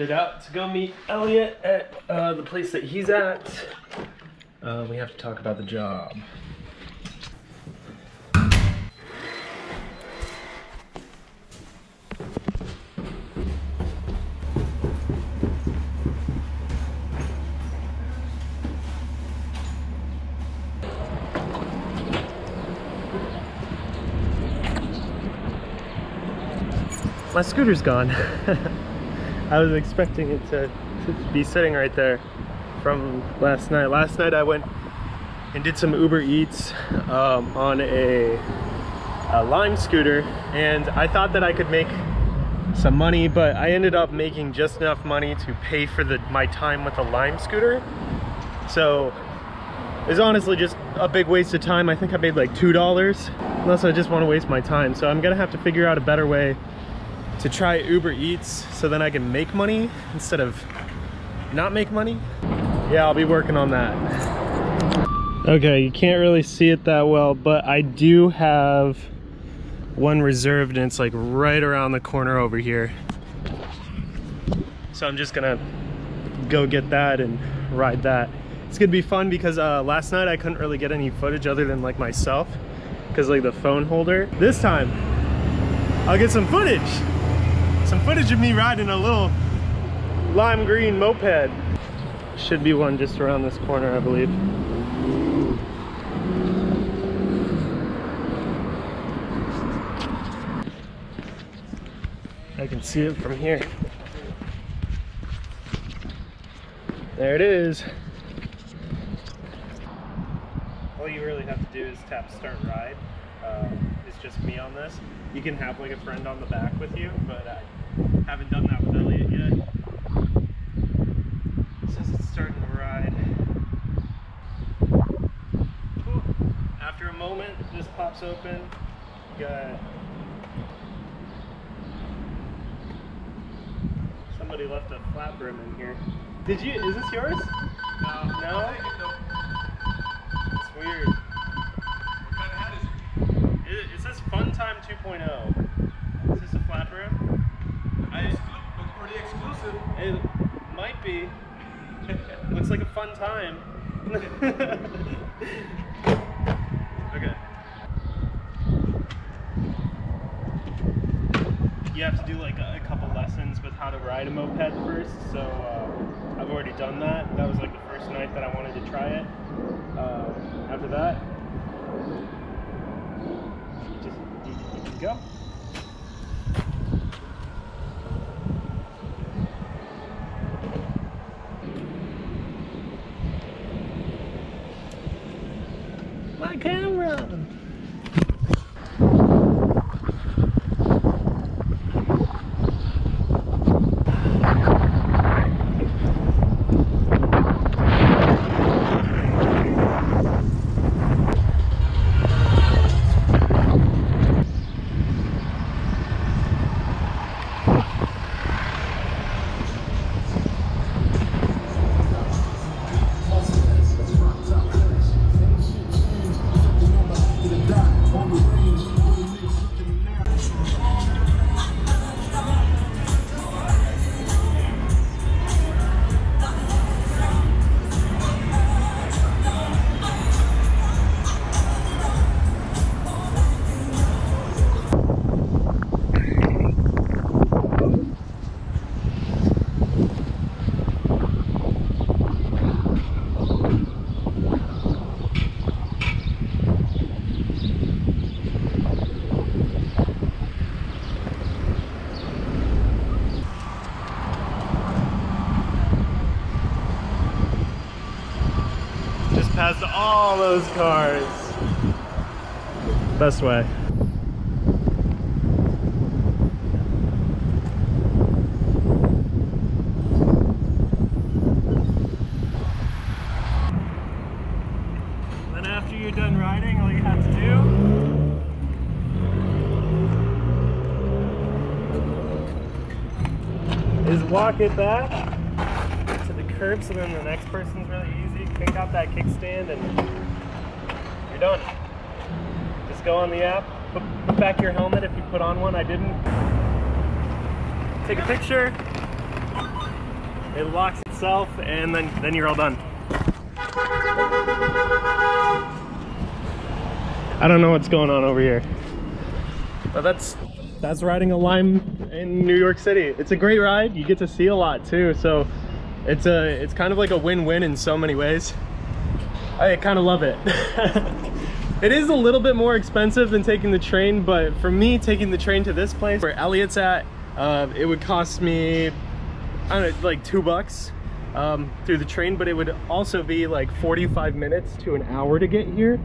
headed out to go meet Elliot at uh, the place that he's at. Uh, we have to talk about the job. My scooter's gone. I was expecting it to, to be sitting right there from last night. Last night I went and did some Uber Eats um, on a, a Lime scooter and I thought that I could make some money but I ended up making just enough money to pay for the my time with the Lime scooter. So it's honestly just a big waste of time. I think I made like $2 unless I just want to waste my time. So I'm gonna have to figure out a better way to try Uber Eats so then I can make money instead of not make money. Yeah, I'll be working on that. Okay, you can't really see it that well, but I do have one reserved and it's like right around the corner over here. So I'm just gonna go get that and ride that. It's gonna be fun because uh, last night I couldn't really get any footage other than like myself because like the phone holder. This time, I'll get some footage some footage of me riding a little lime green moped. Should be one just around this corner, I believe. I can see it from here. There it is. All you really have to do is tap start ride. Uh, it's just me on this. You can have like a friend on the back with you, but I haven't done that with Elliot yet. Says it's starting to ride. Cool. After a moment, this pops open. You got somebody left a flat brim in here. Did you? Is this yours? No. No? It's weird. What kind of hat is it? It, it says Fun Time 2.0. Is this a flat brim? I exclu- looks pretty exclusive. It might be. Looks like a fun time. okay. You have to do like a, a couple lessons with how to ride a moped first. So uh, I've already done that. That was like the first night that I wanted to try it. Uh, after that, you just you, you go. Do is walk it back to the curb so then the next person's really easy. Pick out that kickstand and you're done. Go on the app, put, put back your helmet if you put on one. I didn't. Take a picture, it locks itself, and then then you're all done. I don't know what's going on over here, but that's that's riding a Lime in New York City. It's a great ride. You get to see a lot too, so it's a it's kind of like a win-win in so many ways. I kind of love it. it is a little bit more expensive than taking the train, but for me, taking the train to this place where Elliot's at, uh, it would cost me, I don't know, like two bucks um, through the train, but it would also be like 45 minutes to an hour to get here.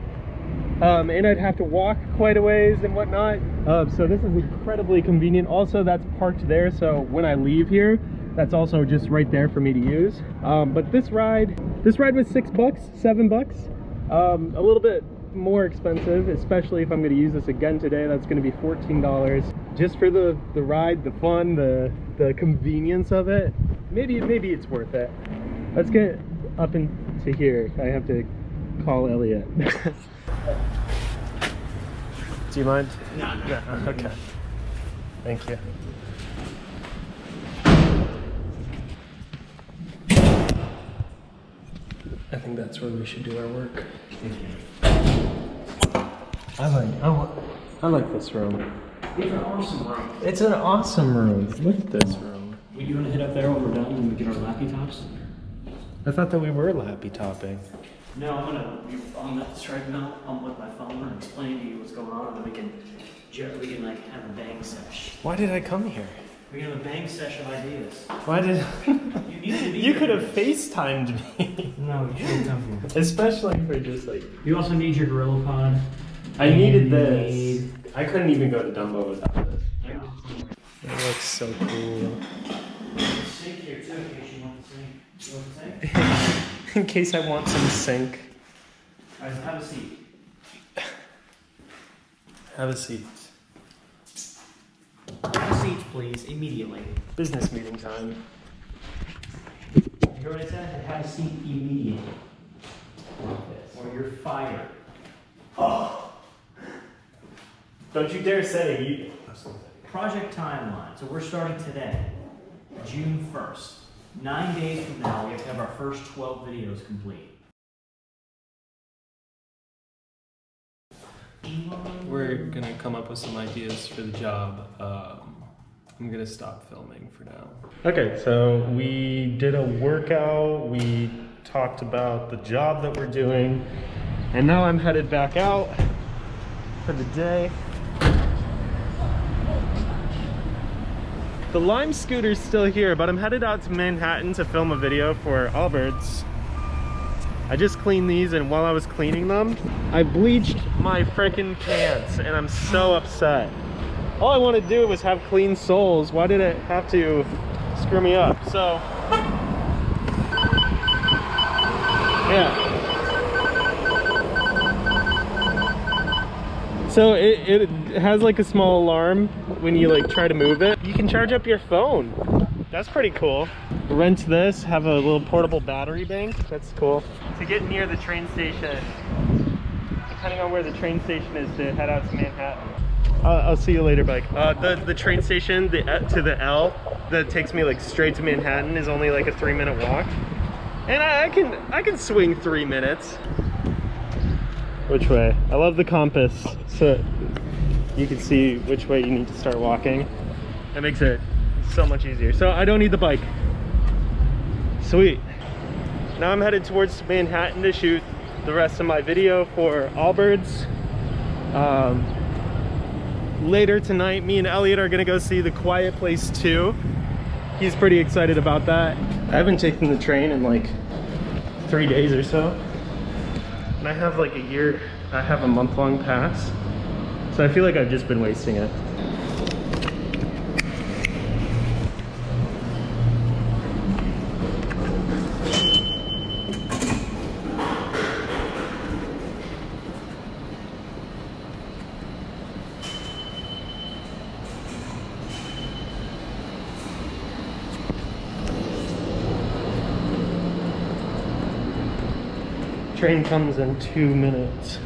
Um, and I'd have to walk quite a ways and whatnot. Uh, so this is incredibly convenient. Also, that's parked there, so when I leave here, that's also just right there for me to use. Um, but this ride, this ride was six bucks, seven bucks. Um, a little bit more expensive, especially if I'm gonna use this again today. That's gonna be $14 just for the, the ride, the fun, the, the convenience of it. Maybe, maybe it's worth it. Let's get up into here. I have to call Elliot. Do you mind? No, no. No, okay. Thank you. I think that's where we should do our work. I like I, I like this room. These are awesome rooms. It's an awesome room. Look at this room. We you want to hit up there when we're done and we get our lappy tops? I thought that we were lappy topping. No, I'm gonna be on that treadmill. I'm with my phone and explain to you what's going on, and then we can we can like have a bang sesh. Why did I come here? We can have a bang sesh of ideas. Why did You need to be. you here could have for this. FaceTimed me? No, you shouldn't come here. Especially for just like You also need your gorilla pod. I needed And this. you I couldn't even go to Dumbo without this. need- It looks so cool. Sink here too, in case you want to sink. You want to sink? In case I want some sync. All right, have a seat. Have a seat. Have a seat, please, immediately. Business meeting time. You hear what I said? Have a seat immediately. Or you're fired. Don't you dare say you. Project timeline. So we're starting today, June 1st. Nine days from now, we have to have our first 12 videos complete. We're gonna come up with some ideas for the job. Um, I'm gonna stop filming for now. Okay, so we did a workout. We talked about the job that we're doing, and now I'm headed back out for the day. The Lime scooter's still here, but I'm headed out to Manhattan to film a video for Allbirds. I just cleaned these and while I was cleaning them, I bleached my freaking pants and I'm so upset. All I wanted to do was have clean soles. Why did it have to screw me up? So, yeah. So it, it has like a small alarm when you like try to move it. You can charge up your phone. That's pretty cool. Rent this, have a little portable battery bank. That's cool. To get near the train station, depending on where the train station is, to head out to Manhattan. Uh, I'll see you later, bike. Uh, the the train station the, uh, to the L that takes me like straight to Manhattan is only like a three minute walk, and I, I can I can swing three minutes. Which way? I love the compass, so you can see which way you need to start walking. That makes it so much easier. So I don't need the bike. Sweet. Now I'm headed towards Manhattan to shoot the rest of my video for Allbirds. Um, later tonight, me and Elliot are gonna go see The Quiet Place 2. He's pretty excited about that. I haven't taken the train in like three days or so. And I have like a year, I have a month long pass. So I feel like I've just been wasting it. Train comes in two minutes.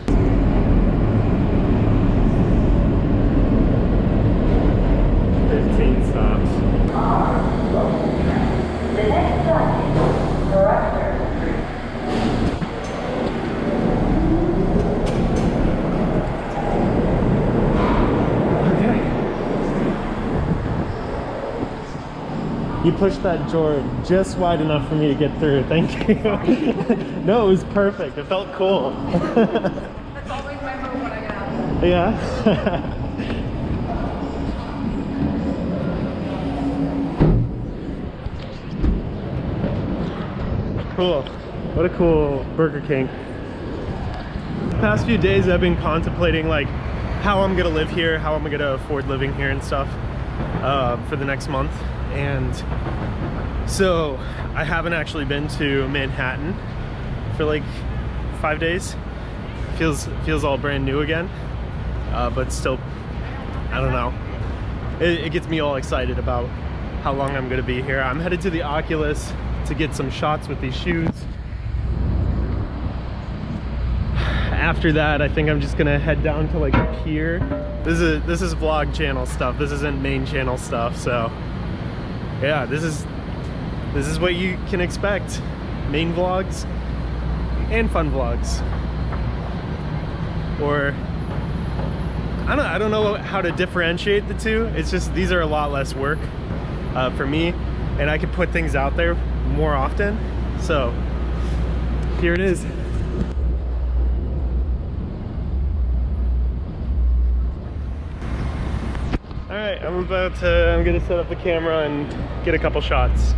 You pushed that door just wide enough for me to get through. Thank you. no, it was perfect. It felt cool. That's always my when I get out. yeah. cool. What a cool Burger King. The past few days I've been contemplating like how I'm gonna live here, how I'm gonna afford living here and stuff uh, for the next month. And so I haven't actually been to Manhattan for like five days. Feels feels all brand new again, uh, but still, I don't know. It, it gets me all excited about how long I'm gonna be here. I'm headed to the Oculus to get some shots with these shoes. After that, I think I'm just gonna head down to like a pier. This is this is vlog channel stuff. This isn't main channel stuff. So yeah, this is this is what you can expect. Main vlogs and fun vlogs. Or I don't I don't know how to differentiate the two. It's just these are a lot less work uh, for me, and I can put things out there more often. So here it is. All right, I'm about to, I'm gonna set up the camera and get a couple shots.